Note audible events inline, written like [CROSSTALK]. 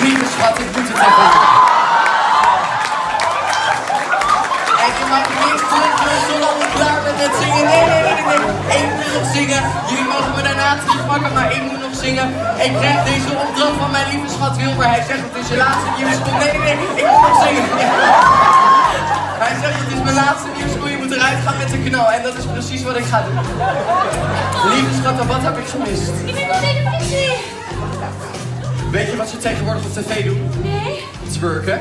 Lieve schat, ik moet het even. En je mag niks terug zolang ik klaar ben met zingen. Nee, nee, nee, nee. Ik moet nog zingen. Jullie mogen me daarna terugpakken, maar ik moet nog zingen. Ik krijg deze opdracht van mijn lieve schat Wilber. Hij zegt het is je laatste nieuwschoen. Nee, nee, nee, ik moet nog zingen. [LAUGHS] Hij zegt het is mijn laatste nieuwschoen. Je moet eruit gaan met de knal. En dat is precies wat ik ga doen. Lieve schat, wat heb ik gemist? Ik ben wel televisie. Weet je wat ze tegenwoordig op tv doen? Nee. Twerken.